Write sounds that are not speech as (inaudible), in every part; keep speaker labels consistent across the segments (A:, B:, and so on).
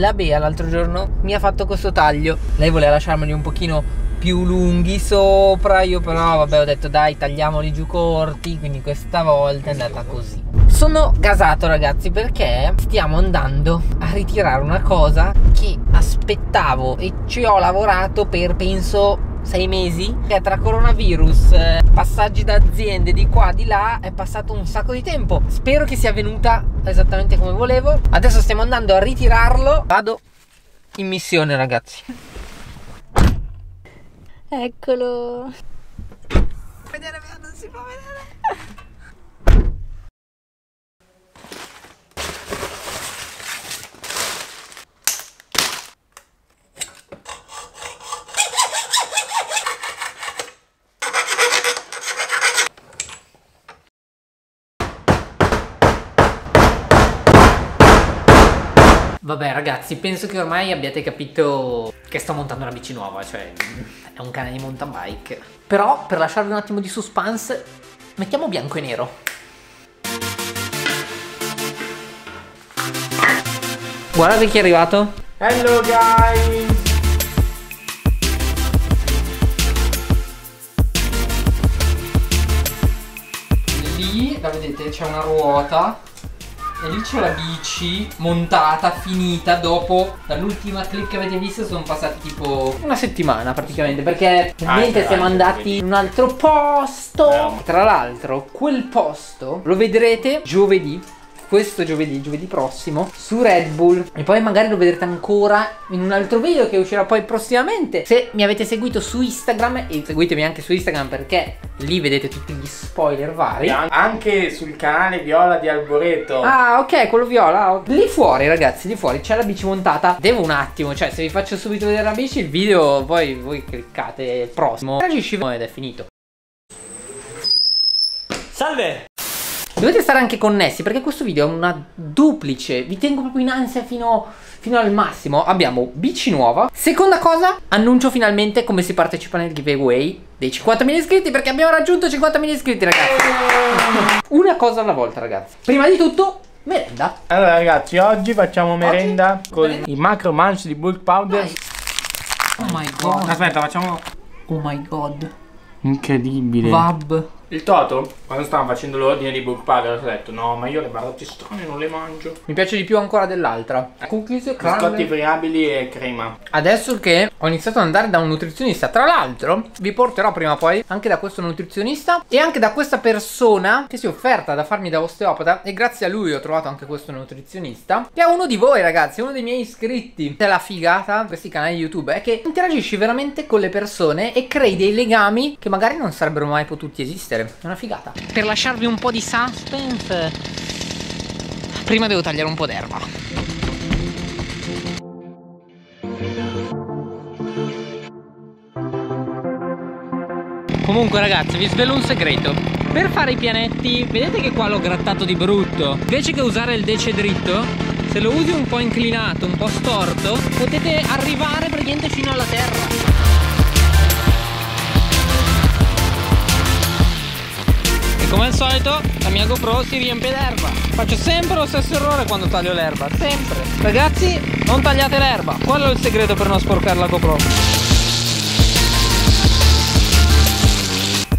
A: la Bea l'altro giorno mi ha fatto questo taglio. Lei voleva lasciarmeli un pochino più lunghi sopra, io però vabbè ho detto dai tagliamoli giù corti, quindi questa volta è andata così. Sono gasato ragazzi perché stiamo andando a ritirare una cosa che aspettavo e ci ho lavorato per penso sei mesi che tra coronavirus, eh, passaggi d'aziende di qua di là è passato un sacco di tempo. Spero che sia venuta esattamente come volevo. Adesso stiamo andando a ritirarlo. Vado in missione ragazzi.
B: Eccolo.
A: Vedere, non si può vedere. Vabbè ragazzi, penso che ormai abbiate capito che sto montando una bici nuova, cioè è un cane di mountain bike. Però per lasciarvi un attimo di suspense, mettiamo bianco e nero. Guardate chi è arrivato.
C: Hello guys!
A: Lì, da vedete, c'è una ruota e lì c'è la bici montata, finita dopo dall'ultima clip che avete visto sono passati tipo una settimana praticamente perché ovviamente siamo andati in un altro posto. Tra l'altro quel posto lo vedrete giovedì questo giovedì, giovedì prossimo, su Red Bull. E poi magari lo vedrete ancora in un altro video che uscirà poi prossimamente. Se mi avete seguito su Instagram, e seguitemi anche su Instagram perché lì vedete tutti gli spoiler vari.
C: Anche sul canale Viola di Alboreto.
A: Ah, ok, quello viola. Lì fuori, ragazzi, lì fuori c'è la bici montata. Devo un attimo, cioè, se vi faccio subito vedere la bici, il video poi voi cliccate il prossimo. Reagisci ed è finito.
C: Salve!
A: Dovete stare anche connessi perché questo video è una duplice. Vi tengo proprio in ansia fino, fino al massimo. Abbiamo bici nuova. Seconda cosa, annuncio finalmente come si partecipa nel giveaway dei 50.000 iscritti perché abbiamo raggiunto 50.000 iscritti ragazzi. Una cosa alla volta ragazzi. Prima di tutto, merenda.
C: Allora ragazzi, oggi facciamo merenda oggi? con merenda. i macro munch di bulk powder. Vai.
A: Oh my god.
C: Aspetta, facciamo...
A: Oh my god.
C: Incredibile.
A: Vab.
C: Il Toto, quando stavamo facendo l'ordine di Book Padre, ha detto no, ma io le barrotte strane non le mangio.
A: Mi piace di più ancora dell'altra.
C: Cookies, biscotti friabili e crema.
A: Adesso che ho iniziato ad andare da un nutrizionista, tra l'altro, vi porterò prima o poi anche da questo nutrizionista e anche da questa persona che si è offerta da farmi da osteopata e grazie a lui ho trovato anche questo nutrizionista, che è uno di voi ragazzi, uno dei miei iscritti. È la figata questi canali YouTube è che interagisci veramente con le persone e crei dei legami che magari non sarebbero mai potuti esistere vedere. È una figata. Per lasciarvi un po' di suspense, prima devo tagliare un po' d'erba. Comunque ragazzi vi svelo un segreto Per fare i pianetti vedete che qua l'ho grattato di brutto Invece che usare il dece dritto Se lo usi un po' inclinato, un po' storto Potete arrivare praticamente fino alla terra come al solito la mia GoPro si riempie d'erba. Faccio sempre lo stesso errore quando taglio l'erba Sempre. Ragazzi non tagliate l'erba Quello è il segreto per non sporcare la GoPro.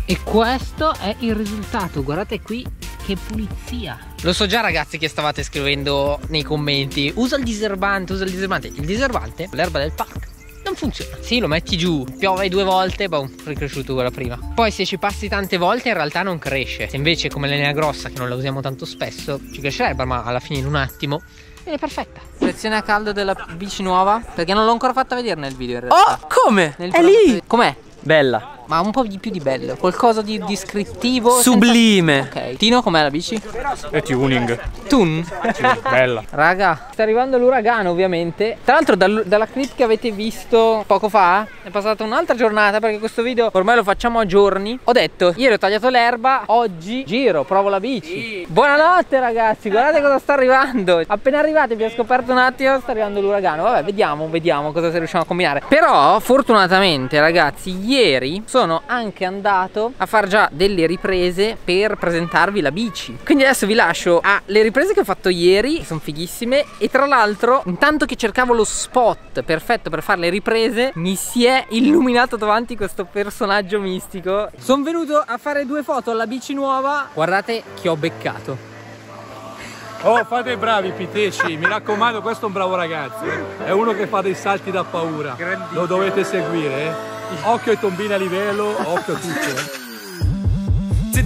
A: E questo è il risultato Guardate qui che pulizia. Lo so già ragazzi che stavate scrivendo nei commenti. Usa il diserbante, usa il diserbante. Il diserbante, l'erba del parco non funziona. Sì, lo metti giù, piove due volte, boom, ricresciuto quella prima. Poi se ci passi tante volte in realtà non cresce. Se invece come l'enea grossa, che non la usiamo tanto spesso, ci crescerebbe, ma alla fine in un attimo Viene perfetta. Sezione a caldo della bici nuova. Perché non l'ho ancora fatta vedere nel video in realtà.
C: Oh, come?
A: Nel È lì! Com'è?
C: Bella
A: ma un po' di più di bello. Qualcosa di descrittivo.
C: Sublime.
A: Senza... Ok. Tino, com'è la bici?
C: È tuning.
A: Tun?
C: Sì, bella.
A: Raga, sta arrivando l'uragano ovviamente. Tra l'altro dal, dalla clip che avete visto poco fa è passata un'altra giornata perché questo video ormai lo facciamo a giorni. Ho detto, ieri ho tagliato l'erba, oggi giro, provo la bici. Sì. Buonanotte ragazzi, guardate cosa sta arrivando. Appena arrivati vi ho scoperto un attimo, sta arrivando l'uragano. Vabbè, vediamo, vediamo cosa riusciamo a combinare. Però, fortunatamente ragazzi, ieri sono sono anche andato a far già delle riprese per presentarvi la bici. Quindi adesso vi lascio alle riprese che ho fatto ieri che sono fighissime e tra l'altro intanto che cercavo lo spot perfetto per fare le riprese mi si è illuminato davanti questo personaggio mistico. Sono venuto a fare due foto alla bici nuova. Guardate chi ho beccato
D: Oh, fate bravi piteci, mi raccomando, questo è un bravo ragazzo. È uno che fa dei salti da paura. Lo dovete seguire, eh. Occhio ai tombini a livello, occhio a tutto. Eh.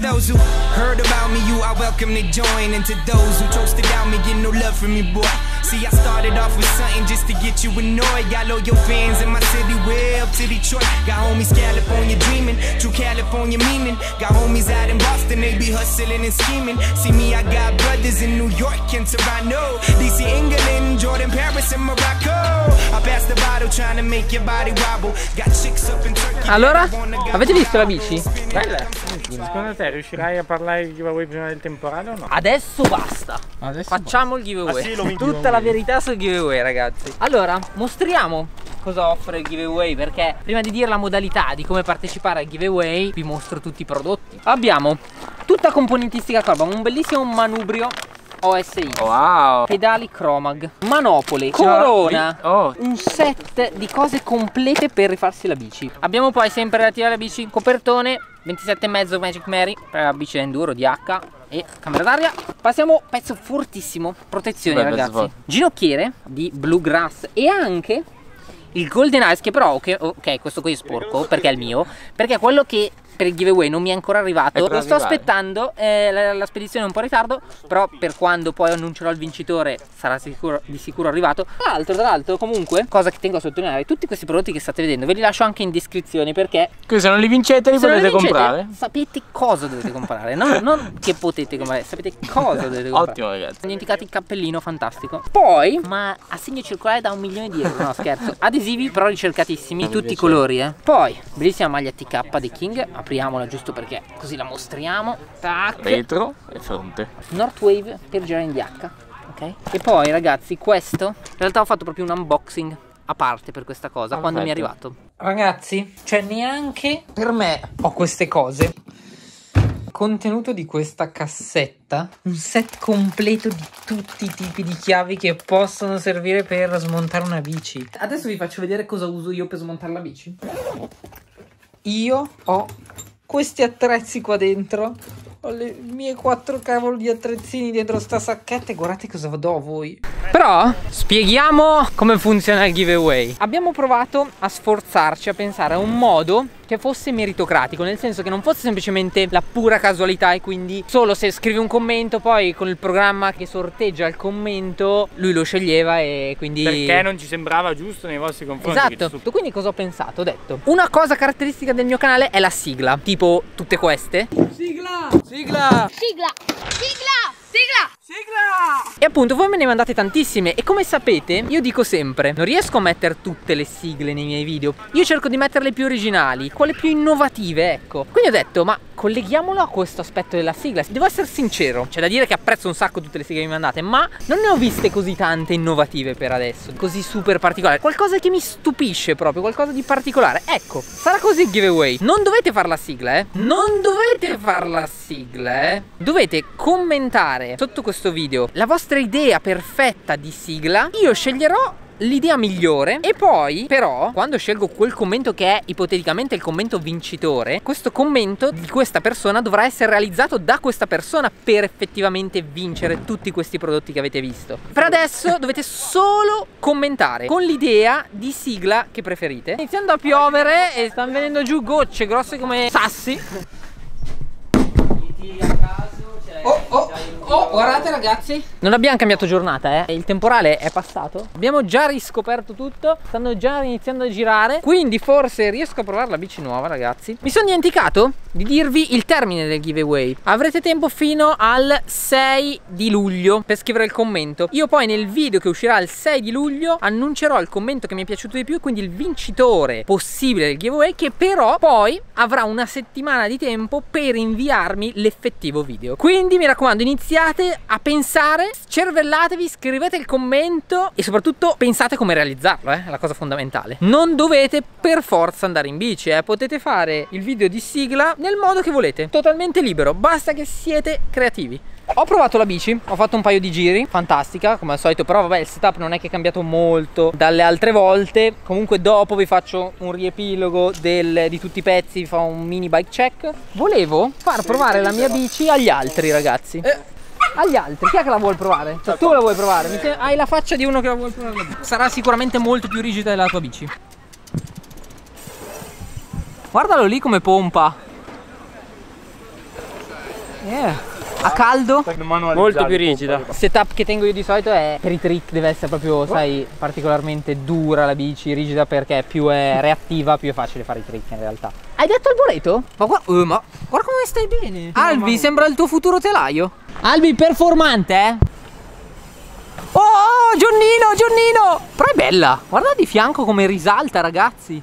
E: To those who heard about me, you are welcome to join. And to those who chose to doubt me, get no love from me, boy. See, I started off with something just to get you annoyed. Got loyal fans in my city, way up to Detroit. Got homies California dreaming, true California meaning. Got homies out in Boston, they be hustling and scheming. See me, I got brothers in New York and Toronto, DC, England, Jordan, Paris, and Morocco. I passed the bottle trying to make your body wobble. Got chicks up in Turkey.
A: Allora, avete visto la bici?
C: Bella. Secondo te riuscirai a parlare di giveaway prima del temporale o no?
A: Adesso basta.
C: Adesso
A: Facciamo il giveaway.
D: Ah, sì,
A: Tutta la verità sul giveaway, ragazzi. Allora, mostriamo cosa offre il giveaway perché prima di dire la modalità di come partecipare al giveaway vi mostro tutti i prodotti. Abbiamo tutta componentistica Carbon, un bellissimo manubrio OSI.
C: Wow.
A: Pedali Chromag, manopole, corona,
C: oh.
A: un set di cose complete per rifarsi la bici. Abbiamo poi sempre relativa alla bici, copertone, 27,5 Magic Mary per la bici da enduro di H e camera d'aria. Passiamo pezzo fortissimo, protezione
C: pezzo
A: ragazzi. Ginocchiere di Bluegrass e anche il Golden Eyes che però ok, ok, questo qui è sporco perché è il mio, perché è quello che per il giveaway non mi è ancora arrivato.
C: È
A: Lo sto aspettando, eh, la, la spedizione è un po' in ritardo, però per quando poi annuncerò il vincitore sarà sicuro, di sicuro arrivato. Tra l'altro, tra l'altro, comunque, cosa che tengo a sottolineare, tutti questi prodotti che state vedendo ve li lascio anche in descrizione perché
C: Quindi se non li vincete li
A: non
C: potete
A: vincete,
C: comprare.
A: Sapete cosa dovete comprare, no? non che potete comprare, sapete cosa dovete comprare.
C: Ottimo ragazzi.
A: Dimenticate il cappellino fantastico. Poi, ma a segno circolare da un milione di euro. No, scherzo. Adesivi però ricercatissimi,
C: Non mi
A: tutti i colori, eh. Poi, bellissima maglia TK dei King. Apriamola giusto perché così la mostriamo. Tac.
C: Retro e fronte.
A: Northwave per girare in DH. Ok. E poi, ragazzi, questo. In realtà ho fatto proprio un unboxing a parte per questa cosa quando mi è
C: Perfetto.
A: arrivato. Ragazzi, cioè neanche per me ho queste cose. Contenuto di questa cassetta, un set completo di tutti i tipi di chiavi che possono servire per smontare una bici. Adesso vi faccio vedere cosa uso io per smontare la bici. Io ho questi attrezzi qua dentro. Ho le mie quattro cavolo di attrezzini dentro sta sacchetta e guardate cosa do a voi. Però spieghiamo come funziona il giveaway. Abbiamo provato a sforzarci a pensare a un modo che fosse meritocratico, nel senso che non fosse semplicemente la pura casualità e quindi solo se scrivi un commento poi con il programma che sorteggia il commento lui lo sceglieva e quindi
C: Perché non ci sembrava giusto nei vostri confronti.
A: Esatto, quindi cosa ho pensato? Ho detto Una cosa caratteristica del mio canale è la sigla Tipo tutte queste
D: Sigla! Sigla!
B: Sigla! Sigla! Sigla!
A: E appunto voi me ne mandate tantissime E come sapete io dico sempre Non riesco a mettere tutte le sigle nei miei video. Io cerco di metterle più originali Quelle più innovative ecco. Quindi ho detto ma colleghiamolo a questo aspetto della sigla. Devo essere sincero C'è da dire che apprezzo un sacco tutte le sigle che mi mandate Ma non ne ho viste così tante innovative per adesso Così super particolari. Qualcosa che mi stupisce proprio Qualcosa di particolare. Ecco sarà così il giveaway. Non dovete fare la sigla eh. Non dovete fare la sigla eh. Dovete commentare sotto questo video la vostra idea perfetta di sigla. Io sceglierò l'idea migliore. E poi però quando scelgo quel commento che è ipoteticamente il commento vincitore questo commento di questa persona dovrà essere realizzato da questa persona per effettivamente vincere tutti questi prodotti che avete visto. Per adesso (laughs) dovete solo commentare con l'idea di sigla che preferite. Iniziando a piovere e stanno venendo giù gocce grosse come sassi. Oh, oh, oh, guardate ragazzi. Non abbiamo cambiato giornata, eh. Il temporale è passato. Abbiamo già riscoperto tutto. Stanno già iniziando a girare. Quindi forse riesco a provare la bici nuova, ragazzi. Mi sono dimenticato di dirvi il termine del giveaway. Avrete tempo fino al 6 di luglio per scrivere il commento. Io poi nel video che uscirà il 6 di luglio annuncerò il commento che mi è piaciuto di più, quindi il vincitore possibile del giveaway che però poi avrà una settimana di tempo per inviarmi l'effettivo video. Quindi mi raccomando, iniziate iniziate a pensare, cervellatevi, scrivete il commento e soprattutto pensate come realizzarlo, eh, è la cosa fondamentale. Non dovete per forza andare in bici, eh, potete fare il video di sigla nel modo che volete, totalmente libero, basta che siete creativi. Ho provato la bici, ho fatto un paio di giri, fantastica come al solito, però vabbè il setup non è che è cambiato molto dalle altre volte. Comunque dopo vi faccio un riepilogo del, di tutti i pezzi, vi fa un mini bike check. Volevo far provare la mia bici agli altri ragazzi. Agli altri, chi è che la vuole provare? Cioè, tu la vuoi provare? Mi sem- hai la faccia di uno che la vuole provare. Sarà sicuramente molto più rigida della tua bici. Guardalo lì come pompa. Yeah. A caldo?
F: Molto più rigida.
A: Il setup che tengo io di solito è per i trick deve essere proprio, sai, particolarmente dura la bici, rigida perché più è (laughs) reattiva, più è facile fare i trick in realtà. Hai detto Alboreto? Ma guarda, eh, ma guarda come stai bene. Albi, sembra il tuo futuro telaio. Albi, performante, eh? Oh, oh, Gionnino, Gionnino! Però è bella. Guarda di fianco come risalta, ragazzi.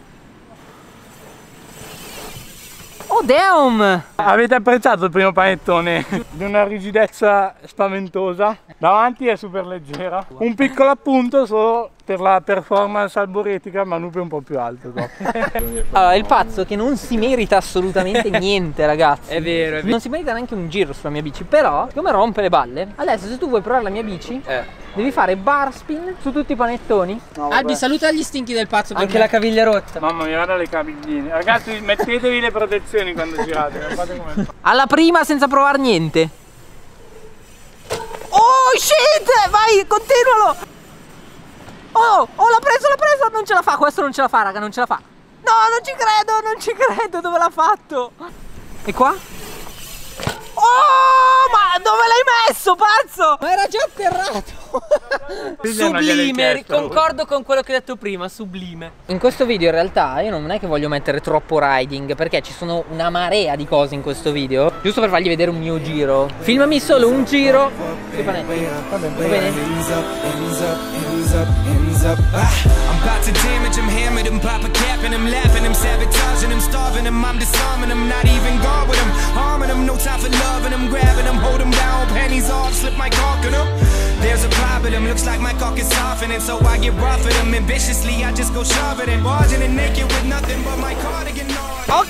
A: Oh, damn!
D: Avete apprezzato il primo panettone? (laughs) Di una rigidezza spaventosa. Davanti è super leggera. Un piccolo appunto solo per la performance alboretica, manubrio un po' più alto dopo. (laughs)
A: Allora, il pazzo che non si merita assolutamente (laughs) niente, ragazzi.
F: È vero, è vero.
A: Non si merita neanche un giro sulla mia bici. Però, come rompe le balle, adesso se tu vuoi provare la mia bici,
F: Eh.
A: Devi fare bar spin su tutti i panettoni. Albi, saluta gli stinchi del pazzo.
F: Anche la caviglia rotta.
D: Mamma mia, guarda le cabigline. Ragazzi, mettetevi le protezioni quando girate, come
A: Alla prima senza provare niente. Oh shit! Vai, continualo! Oh, oh, l'ha preso, l'ha preso! Non ce la fa, questo non ce la fa, raga, non ce la fa. No, non ci credo, non ci credo, dove l'ha fatto? E qua? Oh, ma dove l'hai messo, pazzo? Ma era già atterrato. Sublime, concordo con quello che ho detto prima, sublime. In questo video in realtà io non è che voglio mettere troppo riding perché ci sono una marea di cose in questo video, giusto per fargli vedere un mio giro. Filmami solo un giro sui panetti. Va bene?
E: I'm about to damage him, hammer him, pop a cap and him, laughing him, sabotaging him, starving him. I'm disarming him, not even guard with him, harming him. No time for loving him, grabbing him, hold him down, panties off, slip my cock in him. There's a problem, looks like my cock is softening, so I get rough at him. Ambitiously, I just go shoving it, barging and naked with nothing but my cardigan on.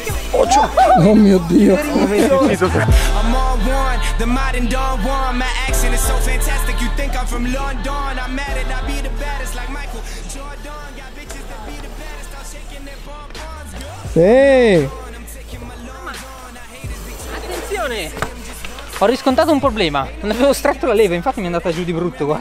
D: Oh mio dio.
E: I'm on one, the modern Don Juan. My accent is so fantastic, you think I'm from London. I'm at it, I be the baddest like Michael girl.
A: Attenzione! Ho riscontrato un problema. Non avevo stretto la leva, infatti mi è andata giù di brutto qua.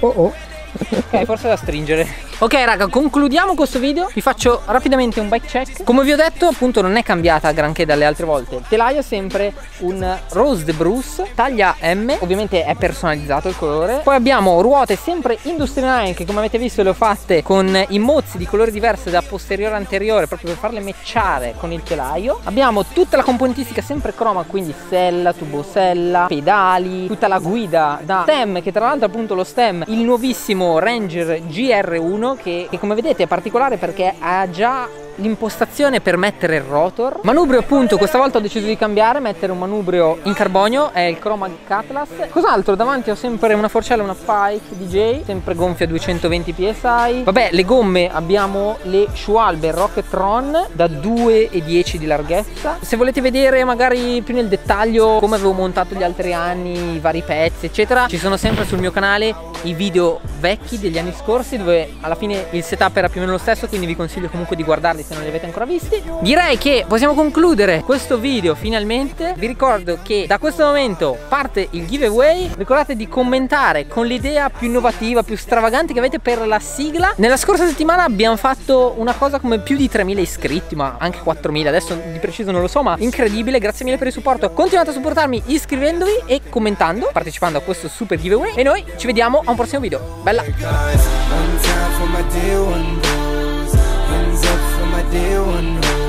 D: Oh oh.
A: Ok, forse da stringere. Ok raga, concludiamo questo video. Vi faccio rapidamente un bike check. Come vi ho detto, appunto non è cambiata granché dalle altre volte. Il telaio è sempre un Rose de Bruce, taglia M. Ovviamente è personalizzato il colore. Poi abbiamo ruote sempre industrial che come avete visto le ho fatte con i mozzi di colori diversi da posteriore a anteriore proprio per farle matchare con il telaio. Abbiamo tutta la componentistica sempre croma, quindi sella, tubosella, pedali, tutta la guida da stem che tra l'altro appunto lo stem, il nuovissimo Ranger GR1 che, che come vedete è particolare perché ha già l'impostazione per mettere il rotor. Manubrio appunto questa volta ho deciso di cambiare mettere un manubrio in carbonio è il Chroma Atlas cos'altro? Davanti ho sempre una forcella una Pike DJ sempre gonfia 220 psi vabbè le gomme abbiamo le Schwalbe Rockettron da 2,10 di larghezza. Se volete vedere magari più nel dettaglio come avevo montato gli altri anni i vari pezzi eccetera ci sono sempre sul mio canale i video vecchi degli anni scorsi dove alla fine il setup era più o meno lo stesso quindi vi consiglio comunque di guardarli se non li avete ancora visti. Direi che possiamo concludere questo video finalmente. Vi ricordo che da questo momento parte il giveaway. Ricordate di commentare con l'idea più innovativa più stravagante che avete per la sigla. Nella scorsa settimana abbiamo fatto una cosa come più di 3000 iscritti ma anche 4000 adesso di preciso non lo so ma incredibile. Grazie mille per il supporto. Continuate a supportarmi iscrivendovi e commentando partecipando a questo super giveaway. E noi ci vediamo a un prossimo video. Bella
E: the one who